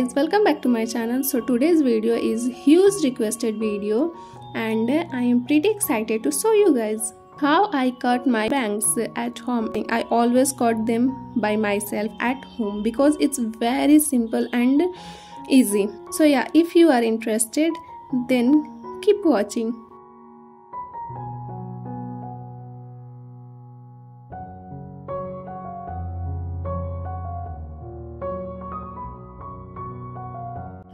guys welcome back to my channel. So today's video is huge requested video and i am pretty excited to show you guys how i cut my bangs at home. I always cut them by myself at home because it's very simple and easy. So yeah if you are interested then keep watching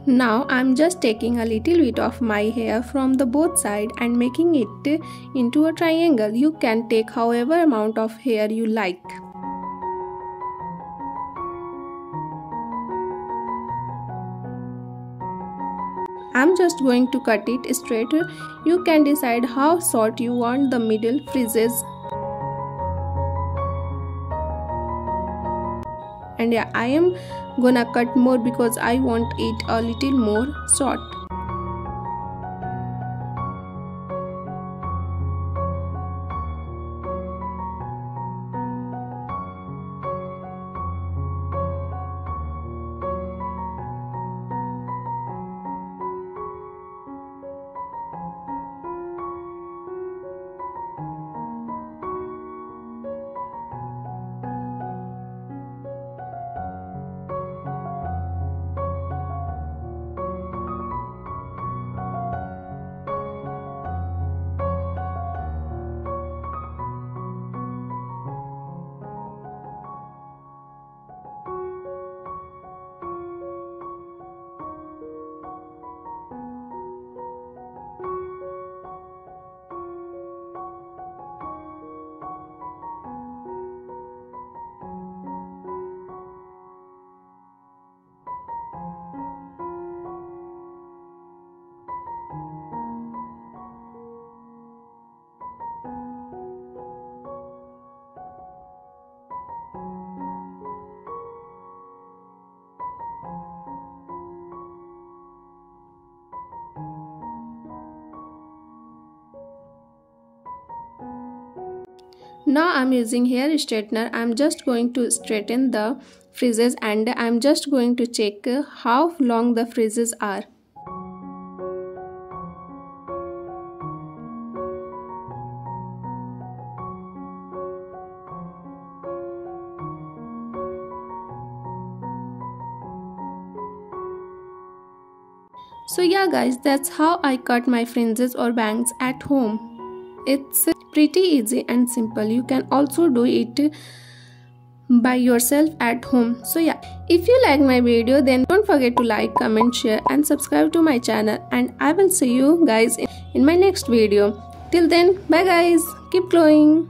Now I'm just taking a little bit of my hair from the both side and making it into a triangle. You can take however amount of hair you like. I'm just going to cut it straight. You can decide how short you want the middle frizz and yeah i am gonna cut more because i want it a little more short now i'm using hair straightener. I'm just going to straighten the fringes and i'm just going to check how long the fringes are. So yeah guys that's how i cut my fringes or bangs at home it's pretty easy and simple. You can also do it by yourself at home. So yeah. If you like my video then don't forget to like comment share and subscribe to my channel. And i will see you guys in my next video. Till then bye guys. Keep glowing